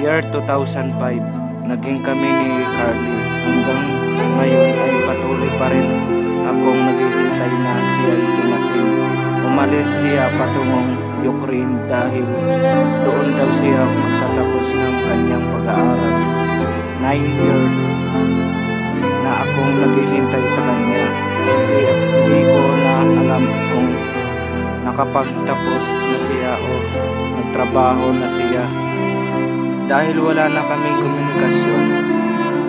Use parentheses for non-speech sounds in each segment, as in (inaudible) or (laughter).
year 2005, naging kami ni Carly. Hanggang ngayon ay patuloy pa rin akong naghihintay na siya ay dumating. Umalis siya patungong Ukraine dahil doon daw siya magtatapos ng kanyang pag-aaral. Nine years na akong naghihintay sa kanya. Hindi, hindi ko na alam kung nakapagtapos na siya o nagtrabaho na siya. Dahil wala na kaming komunikasyon,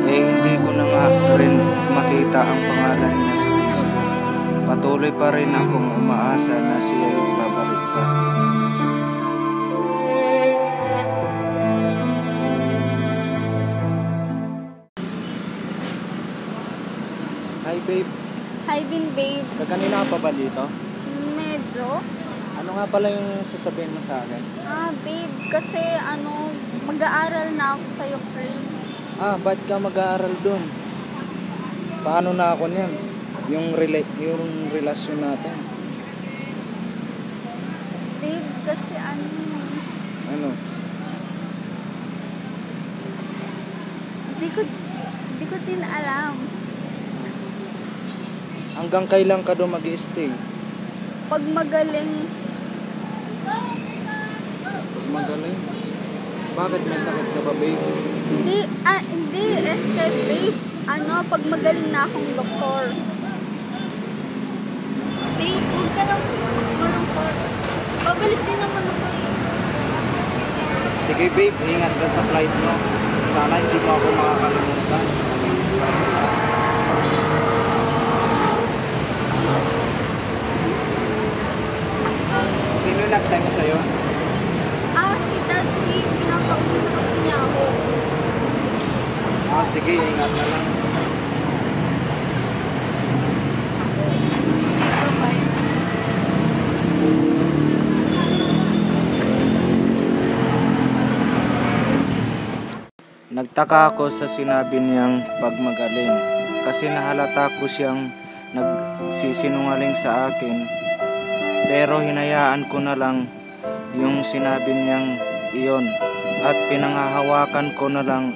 eh hindi ko na nga rin makita ang pangalan niya sa Facebook. Patuloy pa rin akong umaasa na siya ay babalik pa. Hi babe, Hi din, babe. kaganina ka pa ba dito? Medyo. Ano nga pala yung sasabihin mo sa akin? Ah, babe, kasi ano, mag-aaral na ako sa Ukraine. Ah, ba't ka mag-aaral dun? Paano na ako niyan? Yung, rela- yung relasyon natin. Babe, kasi ano, Ano? di ko, di ko din alam. Hanggang kailan ka doon mag stay Pag Magaling. Bakit may sakit ka ba, babe? hindi, ah, hindi, escape, babe. Ano, pag magaling na akong doktor. Babe, huwag ka nang malungkot. Babalik din naman ako eh. Sige, babe. Ingat ka sa flight mo. Sana hindi mo ako makakalimutan. Sino nag-text sa'yo? Ah, si dad, babe, pinapakita kasi niya ako. Ah, sige. Ingat na lang. Nagtaka ako sa sinabi niyang pagmagaling kasi nahalata ko siyang nagsisinungaling sa akin pero hinayaan ko na lang yung sinabi niyang iyon at pinanghahawakan ko na lang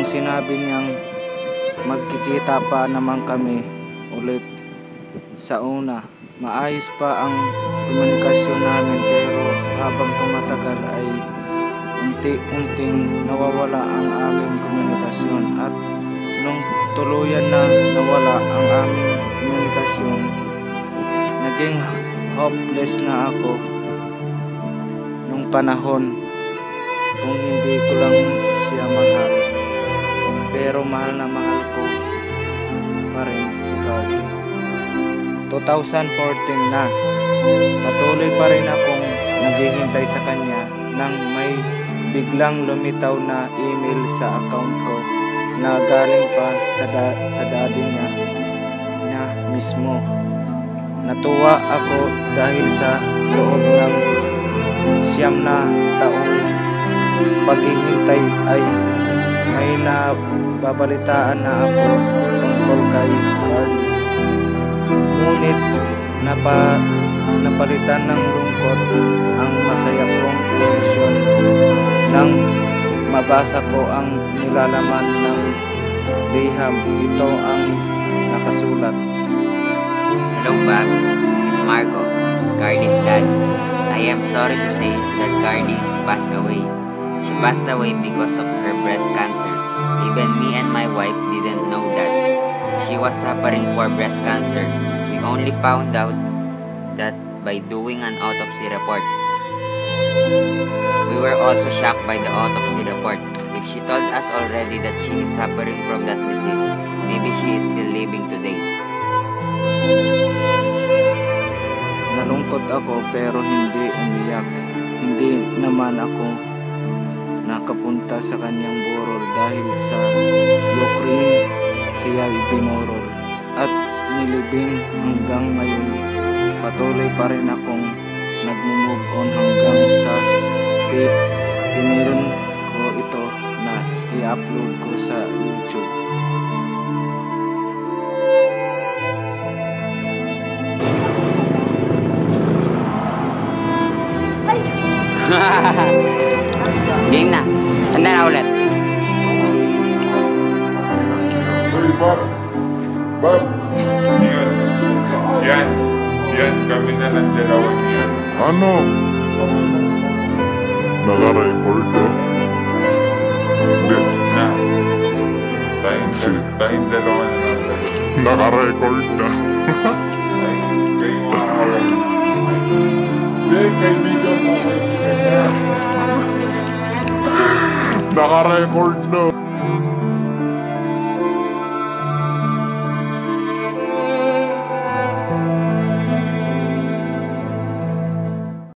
ang sinabi niyang magkikita pa naman kami ulit sa una. Maayos pa ang komunikasyon namin pero habang tumatagal ay unti-unting nawawala ang aming komunikasyon at nung tuluyan na nawala ang aming komunikasyon, naging hopeless na ako nung panahon kung hindi ko lang siya mahal. Pero mahal na mahal ko pa rin si Carly. 2014 na. Patuloy pa rin akong naghihintay sa kanya nang may biglang lumitaw na email sa account ko na galing pa sa, da- sa daddy niya niya mismo. Natuwa ako dahil sa loob ng siyam na taong paghihintay ay may nababalitaan na ako tungkol kay Carly. Ngunit napa, napalitan ng lungkot ang masaya kong emosyon nang mabasa ko ang nilalaman ng liham. Ito ang nakasulat. Hello, Bob. This is Marco, Carly's dad. I am sorry to say that Carly passed away. She passed away because of her breast cancer. Even me and my wife didn't know that. She was suffering for breast cancer. We only found out that by doing an autopsy report. We were also shocked by the autopsy report. If she told us already that she is suffering from that disease, maybe she is still living today. Nalungkot ako pero hindi umiyak. Hindi naman ako nakapunta sa kanyang burol dahil sa Ukraine siya ibinurol at nilibing hanggang ngayon patuloy pa rin akong nagmumove on hanggang sa pi- pinirin ko ito na i-upload ko sa YouTube. Game (laughs) na. Handa na ulit. Hey, Bob. Bob. Yun. Yan. Yan. Kami na ng dalawa. Ano? Naka-record to? Hindi. Na. Tayong, Sige. tayong dalawa na lang. (laughs) Naka-record na. Ay, kayo mga hawak. Hindi, kaibigan mo. Kaibigan ka. Naka-record na.